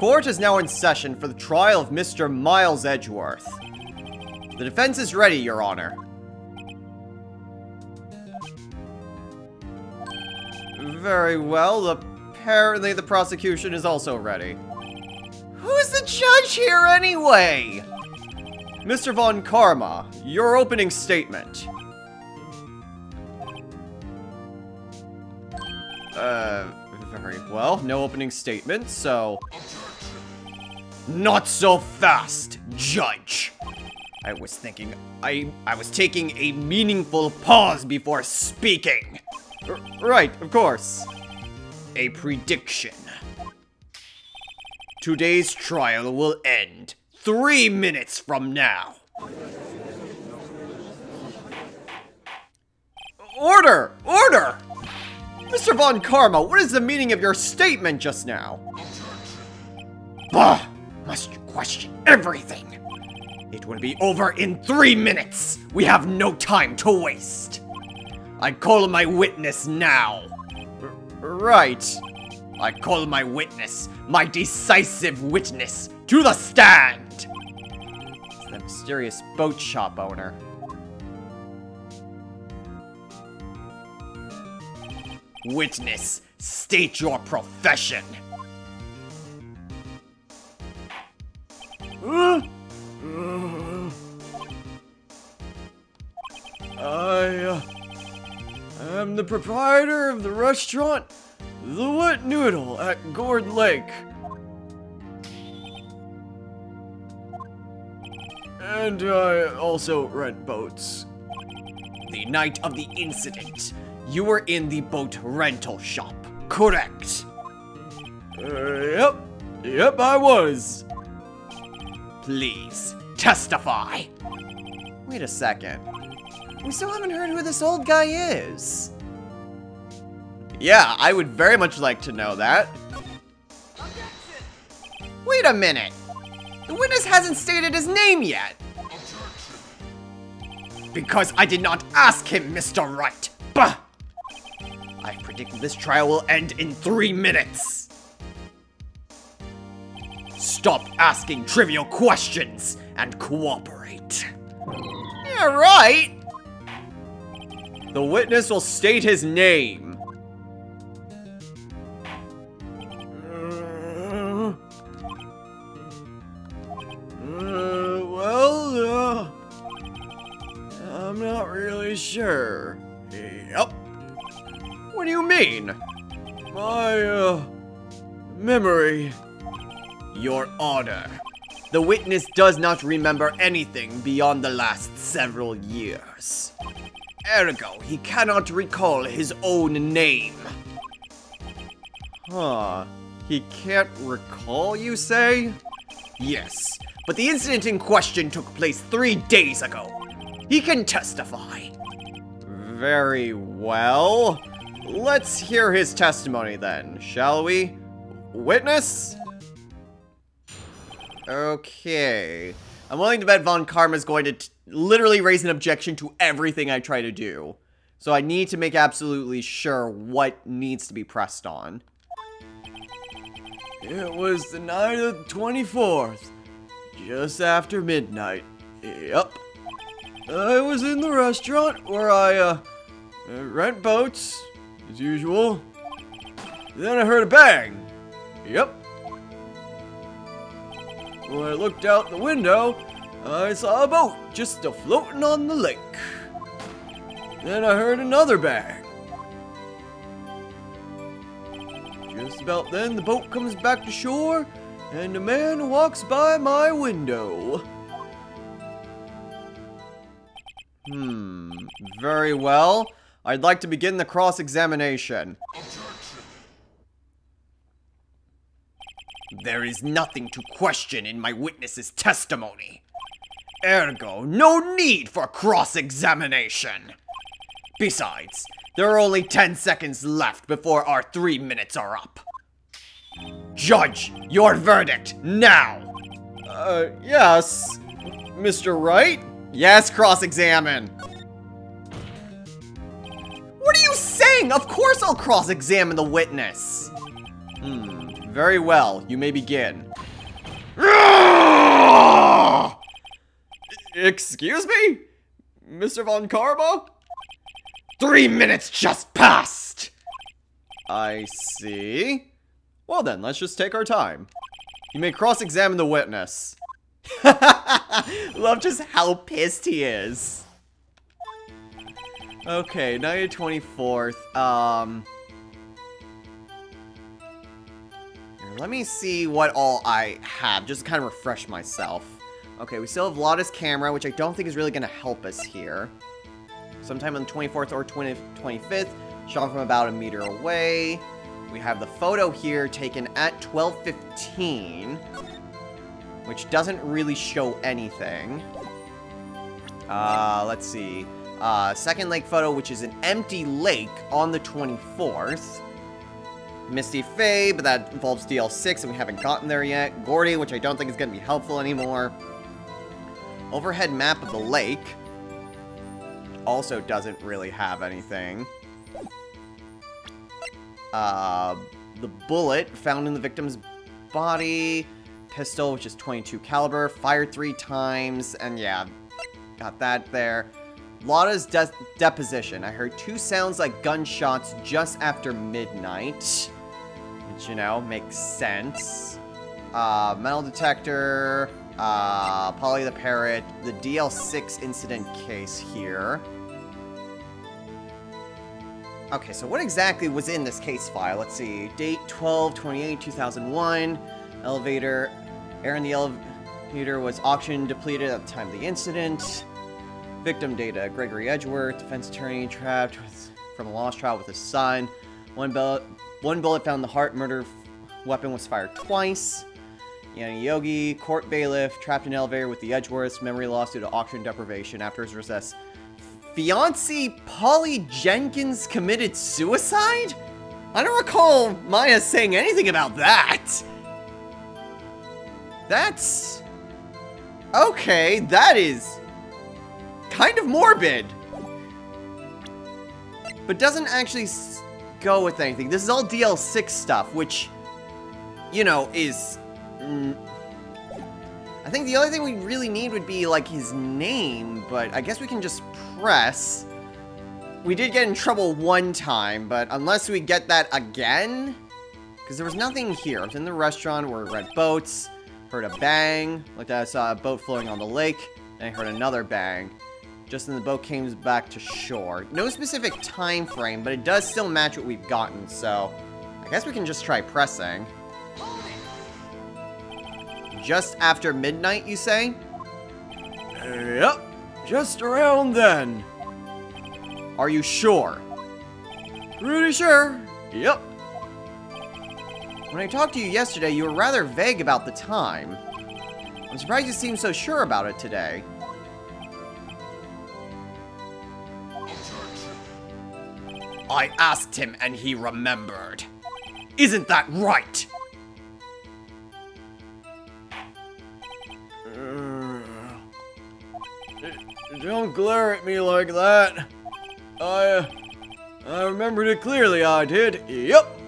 court is now in session for the trial of Mr. Miles Edgeworth. The defense is ready, Your Honor. Very well. Apparently the prosecution is also ready. Who's the judge here anyway? Mr. Von Karma, your opening statement. Uh, very well. No opening statement, so... Not so fast, Judge! I was thinking... I, I was taking a meaningful pause before speaking. R right, of course. A prediction. Today's trial will end three minutes from now. Order! Order! Mr. Von Karma, what is the meaning of your statement just now? Bah! Must question everything? It will be over in three minutes! We have no time to waste! I call my witness now. R right. I call my witness, my decisive witness, to the stand! It's the mysterious boat shop owner. Witness, state your profession. I, uh, am the proprietor of the restaurant The Wet Noodle at Gourd Lake. And I also rent boats. The night of the incident, you were in the boat rental shop, correct? Uh, yep. Yep, I was. Please, testify. Wait a second. We still haven't heard who this old guy is. Yeah, I would very much like to know that. Objection. Wait a minute. The witness hasn't stated his name yet. Objection. Because I did not ask him, Mr. Wright. Bah! I predict this trial will end in three minutes. Stop asking trivial questions and cooperate. Yeah, right. The witness will state his name. Uh, uh, well, uh, I'm not really sure. Yep. What do you mean? My, uh, memory. Your Honor, the witness does not remember anything beyond the last several years. Ergo, he cannot recall his own name. Huh. He can't recall, you say? Yes, but the incident in question took place three days ago. He can testify. Very well. Let's hear his testimony then, shall we? Witness? Okay. I'm willing to bet Von Karma is going to literally raise an objection to everything I try to do. So I need to make absolutely sure what needs to be pressed on. It was the night of the 24th, just after midnight. Yep. I was in the restaurant where I, uh, uh, rent boats, as usual. Then I heard a bang. Yep. When I looked out the window, I saw a boat just a floating on the lake. Then I heard another bang. Just about then, the boat comes back to shore, and a man walks by my window. Hmm, very well. I'd like to begin the cross-examination. There is nothing to question in my witness's testimony. Ergo, no need for cross-examination. Besides, there are only 10 seconds left before our three minutes are up. Judge, your verdict, now! Uh, yes. Mr. Wright? Yes, cross-examine. What are you saying? Of course I'll cross-examine the witness. Hmm, very well. You may begin. Excuse me? Mr. Von Karma? Three minutes just passed! I see. Well then, let's just take our time. You may cross-examine the witness. Love just how pissed he is. Okay, night 24th. Um... Let me see what all I have, just to kind of refresh myself. Okay, we still have Lotta's camera, which I don't think is really going to help us here. Sometime on the 24th or 20, 25th, shot from about a meter away. We have the photo here taken at 1215, which doesn't really show anything. Uh, let's see. Uh, second lake photo, which is an empty lake on the 24th. Misty Fey, but that involves DL6 and we haven't gotten there yet. Gourdy, which I don't think is going to be helpful anymore. Overhead map of the lake. Also doesn't really have anything. Uh, the bullet found in the victim's body. Pistol, which is 22 caliber. Fired three times. And yeah, got that there. Lotta's de deposition. I heard two sounds like gunshots just after midnight. Which, you know, makes sense. Uh, metal detector, uh, Polly the Parrot, the DL6 incident case here. Okay, so what exactly was in this case file? Let's see. Date 12-28-2001. Elevator. Air in the elevator was oxygen depleted at the time of the incident. Victim data. Gregory Edgeworth, defense attorney, trapped with, from a lost trial with his son. One bullet, one bullet found the heart. Murder weapon was fired twice. Yanni Yogi, court bailiff, trapped in elevator with the Edgeworths, memory loss due to oxygen deprivation after his recess. Fiancee Polly Jenkins committed suicide? I don't recall Maya saying anything about that. That's... Okay, that is kind of morbid. But doesn't actually go with anything. This is all DL6 stuff, which, you know, is Mm. I think the only thing we really need would be, like, his name, but I guess we can just press. We did get in trouble one time, but unless we get that again... Because there was nothing here. I was in the restaurant where we read boats, heard a bang, like I saw a boat floating on the lake, and I heard another bang. Just then the boat came back to shore. No specific time frame, but it does still match what we've gotten, so... I guess we can just try pressing. Just after midnight, you say? Yep, just around then. Are you sure? Pretty sure. Yep. When I talked to you yesterday, you were rather vague about the time. I'm surprised you seem so sure about it today. I asked him and he remembered. Isn't that right? Don't glare at me like that. I, uh, I remembered it clearly, I did. Yep.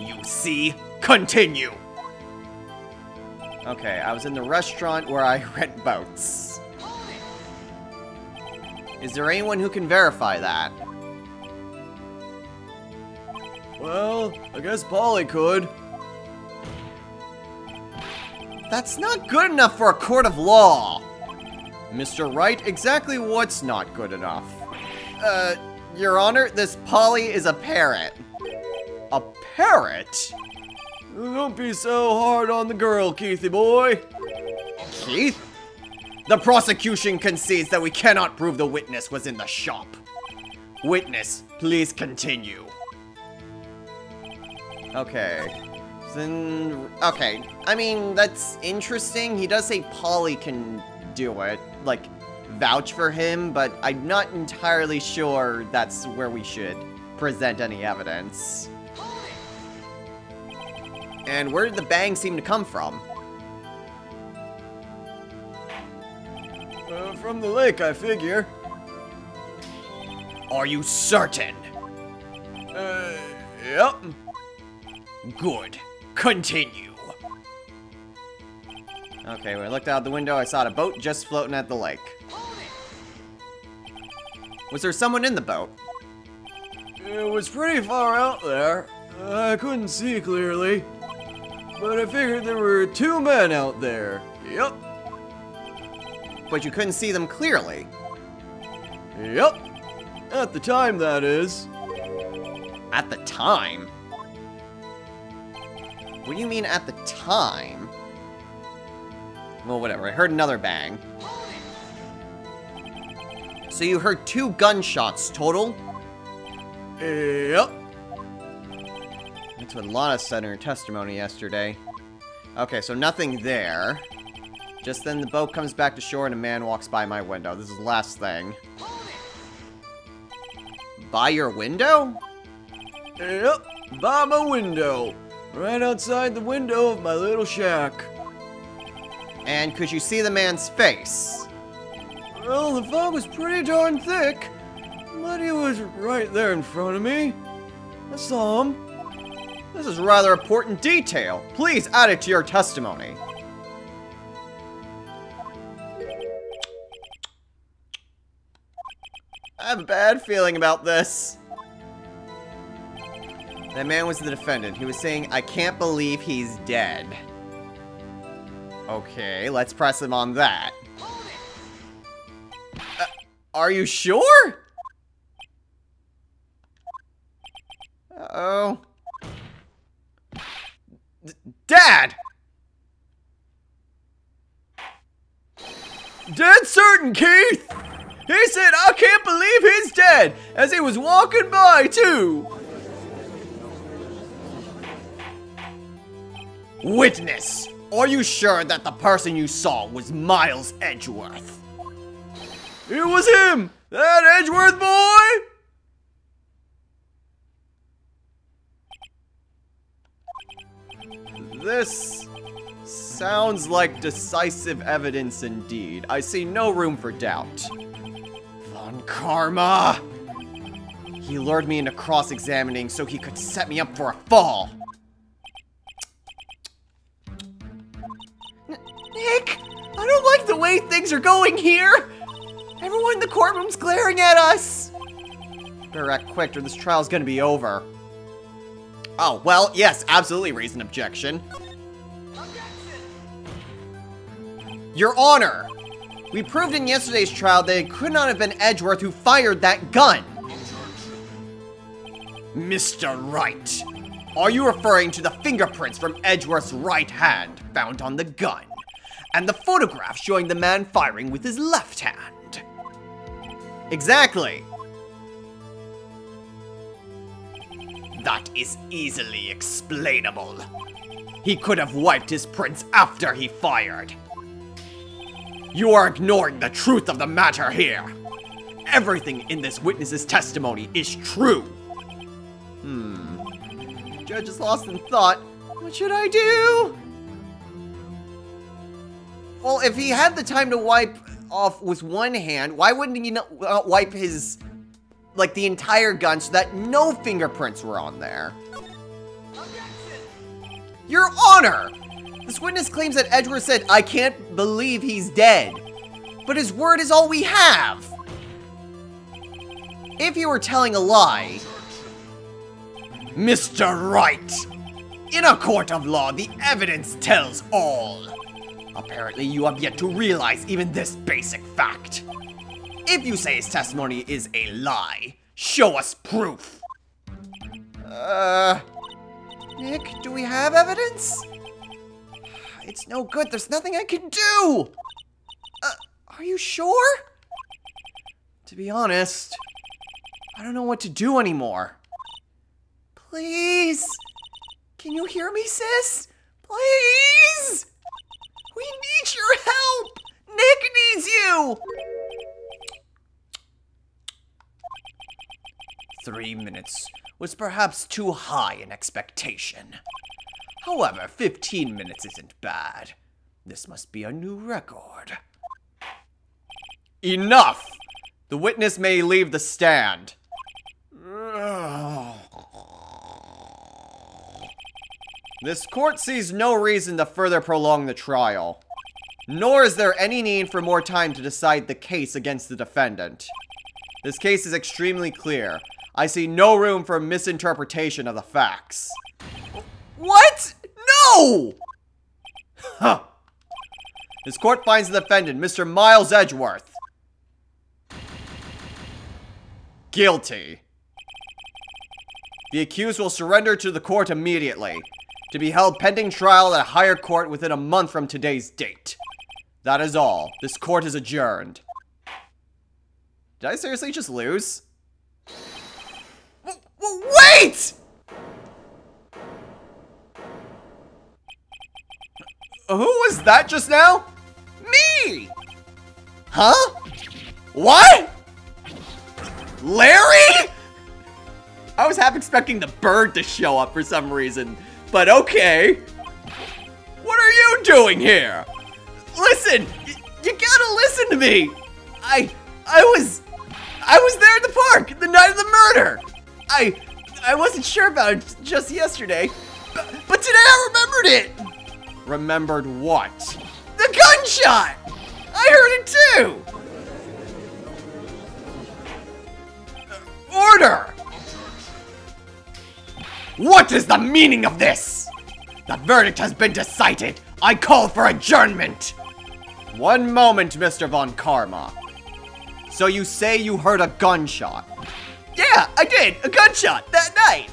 You see? Continue. Okay, I was in the restaurant where I rent boats. Is there anyone who can verify that? Well, I guess Polly could. That's not good enough for a court of law. Mr. Wright, exactly what's not good enough? Uh, Your Honor, this Polly is a parrot. A parrot? Don't be so hard on the girl, Keithy boy. Keith? The prosecution concedes that we cannot prove the witness was in the shop. Witness, please continue. Okay. Then, okay. I mean, that's interesting. He does say Polly can do it, like, vouch for him, but I'm not entirely sure that's where we should present any evidence. And where did the bang seem to come from? Uh, from the lake, I figure. Are you certain? Uh, yep. Good. Continue. Okay, when I looked out the window, I saw a boat just floating at the lake. Was there someone in the boat? It was pretty far out there. I couldn't see clearly. But I figured there were two men out there. Yep. But you couldn't see them clearly. Yep. At the time, that is. At the time? What do you mean at the time? Well, whatever. I heard another bang. So you heard two gunshots total? Yep. That's what Lana said in her testimony yesterday. Okay, so nothing there. Just then the boat comes back to shore and a man walks by my window. This is the last thing. By your window? Yep. By my window. Right outside the window of my little shack. And could you see the man's face? Well, the fog was pretty darn thick, but he was right there in front of me. I saw him. This is rather important detail. Please add it to your testimony. I have a bad feeling about this. That man was the defendant. He was saying, I can't believe he's dead. Okay, let's press him on that. Uh, are you sure? Uh oh D Dad! Dead certain, Keith! He said, I can't believe he's dead, as he was walking by, too! Witness! Are you sure that the person you saw was Miles Edgeworth? It was him! That Edgeworth boy! This sounds like decisive evidence indeed. I see no room for doubt. Von Karma! He lured me into cross-examining so he could set me up for a fall. I don't like the way things are going here! Everyone in the courtroom's glaring at us! Better act quick or this trial's gonna be over. Oh, well, yes, absolutely raise an objection. Your Honor! We proved in yesterday's trial that it could not have been Edgeworth who fired that gun! Mr. Wright, are you referring to the fingerprints from Edgeworth's right hand found on the gun, and the photograph showing the man firing with his left hand? Exactly! That is easily explainable. He could have wiped his prints after he fired. You are ignoring the truth of the matter here. Everything in this witness's testimony is true. Hmm. Judge is lost in thought. What should I do? Well, if he had the time to wipe off with one hand, why wouldn't he not uh, wipe his like the entire gun so that no fingerprints were on there. Your Honor! This witness claims that Edgeworth said, I can't believe he's dead. But his word is all we have. If you were telling a lie... Mr. Wright! In a court of law, the evidence tells all. Apparently, you have yet to realize even this basic fact. If you say his testimony is a lie, show us proof. Uh, Nick, do we have evidence? It's no good. There's nothing I can do. Uh, are you sure? To be honest, I don't know what to do anymore. Please? Can you hear me, sis? Please? We need your help! Nick needs you! Three minutes was perhaps too high an expectation. However, 15 minutes isn't bad. This must be a new record. Enough! The witness may leave the stand. This court sees no reason to further prolong the trial. Nor is there any need for more time to decide the case against the defendant. This case is extremely clear. I see no room for misinterpretation of the facts. What? No! Huh. This court finds the defendant, Mr. Miles Edgeworth, guilty. The accused will surrender to the court immediately, to be held pending trial at a higher court within a month from today's date. That is all. This court is adjourned. Did I seriously just lose? W wait! Who was that just now? Me! Huh? What? Larry? I was half expecting the bird to show up for some reason, but okay. What are you doing here? Listen, you gotta listen to me. I, I was, I was there in the park the night of the murder. I, I wasn't sure about it just yesterday, but, but today I remembered it. Remembered what? The gunshot. I heard it too. Order! What is the meaning of this? The verdict has been decided. I call for adjournment. One moment, Mr. Von Karma. So you say you heard a gunshot? Yeah, I did. A gunshot that night.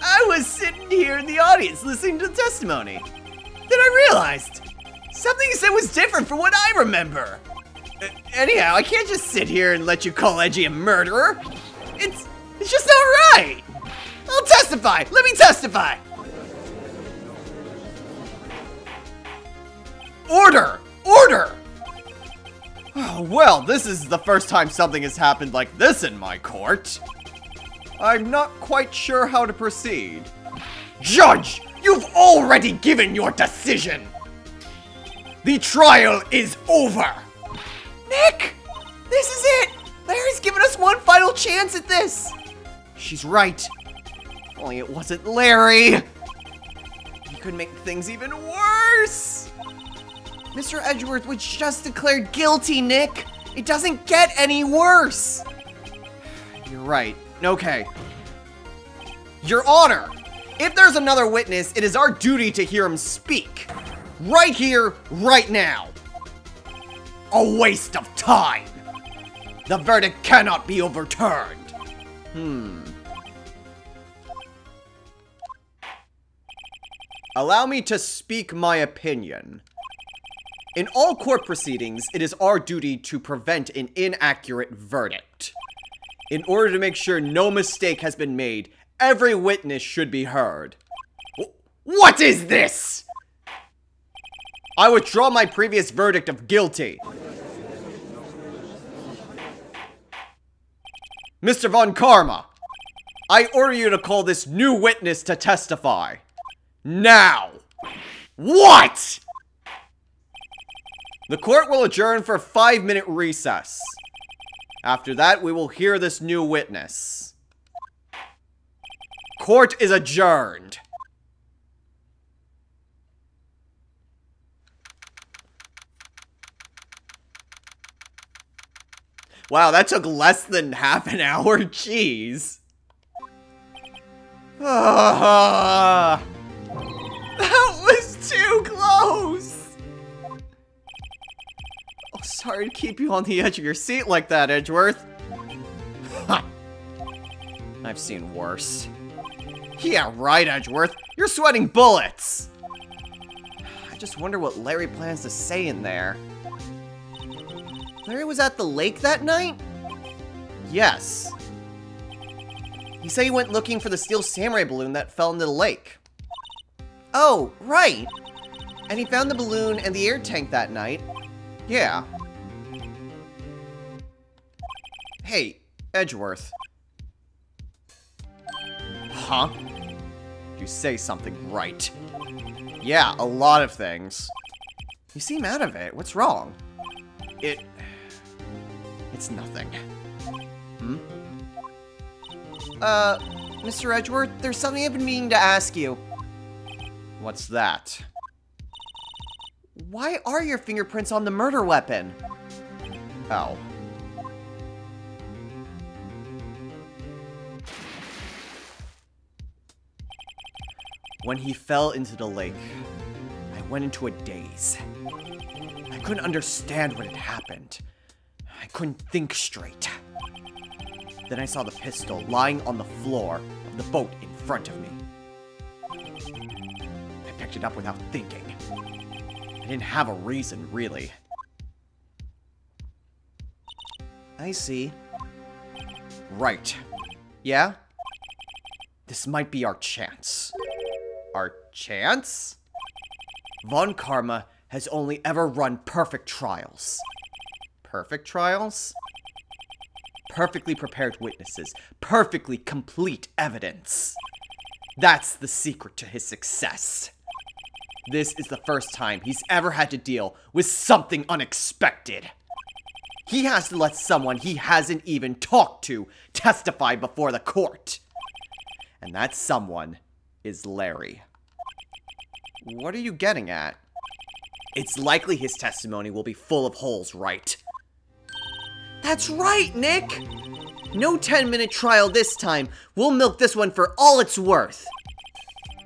I was sitting here in the audience listening to the testimony. Then I realized something you said was different from what I remember. Uh, anyhow, I can't just sit here and let you call Edgy a murderer. It's it's just not right. I'll testify. Let me testify. Order! Order! Oh, well, this is the first time something has happened like this in my court. I'm not quite sure how to proceed. Judge, you've already given your decision. The trial is over. Nick, this is it. Larry's given us one final chance at this. She's right. Only it wasn't Larry. He could make things even worse. Mr. Edgeworth was just declared guilty, Nick. It doesn't get any worse. You're right. Okay. Your Honor, if there's another witness, it is our duty to hear him speak. Right here, right now. A waste of time. The verdict cannot be overturned. Hmm. Allow me to speak my opinion. In all court proceedings, it is our duty to prevent an inaccurate verdict. In order to make sure no mistake has been made, every witness should be heard. What is this? I withdraw my previous verdict of guilty. Mr. Von Karma, I order you to call this new witness to testify. Now. What? The court will adjourn for five minute recess. After that, we will hear this new witness. Court is adjourned. Wow, that took less than half an hour? Jeez. Ah, too close! Oh, sorry to keep you on the edge of your seat like that, Edgeworth. I've seen worse. Yeah, right, Edgeworth. You're sweating bullets! I just wonder what Larry plans to say in there. Larry was at the lake that night? Yes. He said he went looking for the steel samurai balloon that fell into the lake. Oh, right. And he found the balloon and the air tank that night. Yeah. Hey, Edgeworth. Huh? You say something right. Yeah, a lot of things. You seem out of it. What's wrong? It... It's nothing. Hmm? Uh, Mr. Edgeworth, there's something I've been meaning to ask you. What's that? Why are your fingerprints on the murder weapon? Oh. When he fell into the lake, I went into a daze. I couldn't understand what had happened. I couldn't think straight. Then I saw the pistol lying on the floor of the boat in front of me. Picked it up without thinking. I didn't have a reason, really. I see. Right. Yeah? This might be our chance. Our chance? Von Karma has only ever run perfect trials. Perfect trials? Perfectly prepared witnesses, perfectly complete evidence. That's the secret to his success. This is the first time he's ever had to deal with something unexpected. He has to let someone he hasn't even talked to testify before the court. And that someone is Larry. What are you getting at? It's likely his testimony will be full of holes, right? That's right, Nick! No 10 minute trial this time. We'll milk this one for all it's worth.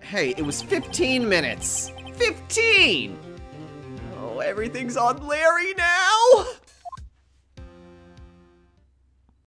Hey, it was 15 minutes. 15! Oh, everything's on Larry now!